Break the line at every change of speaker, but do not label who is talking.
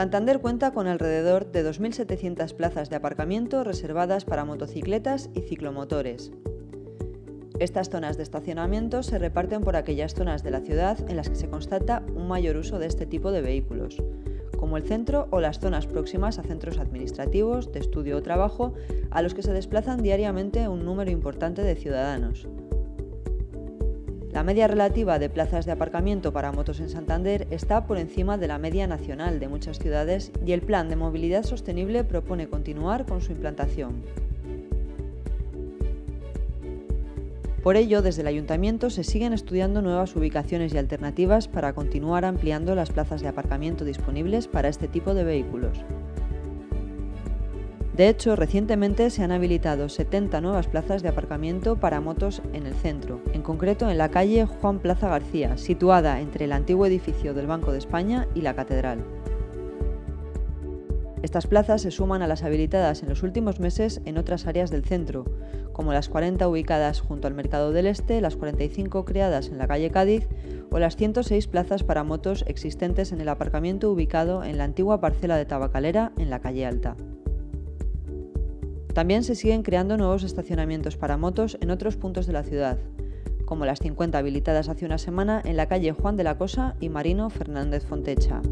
Santander cuenta con alrededor de 2.700 plazas de aparcamiento reservadas para motocicletas y ciclomotores. Estas zonas de estacionamiento se reparten por aquellas zonas de la ciudad en las que se constata un mayor uso de este tipo de vehículos, como el centro o las zonas próximas a centros administrativos, de estudio o trabajo, a los que se desplazan diariamente un número importante de ciudadanos. La media relativa de plazas de aparcamiento para motos en Santander está por encima de la media nacional de muchas ciudades y el Plan de Movilidad Sostenible propone continuar con su implantación. Por ello, desde el Ayuntamiento se siguen estudiando nuevas ubicaciones y alternativas para continuar ampliando las plazas de aparcamiento disponibles para este tipo de vehículos. De hecho, recientemente se han habilitado 70 nuevas plazas de aparcamiento para motos en el centro, en concreto en la calle Juan Plaza García, situada entre el antiguo edificio del Banco de España y la Catedral. Estas plazas se suman a las habilitadas en los últimos meses en otras áreas del centro, como las 40 ubicadas junto al Mercado del Este, las 45 creadas en la calle Cádiz o las 106 plazas para motos existentes en el aparcamiento ubicado en la antigua parcela de Tabacalera en la calle Alta. También se siguen creando nuevos estacionamientos para motos en otros puntos de la ciudad, como las 50 habilitadas hace una semana en la calle Juan de la Cosa y Marino Fernández Fontecha.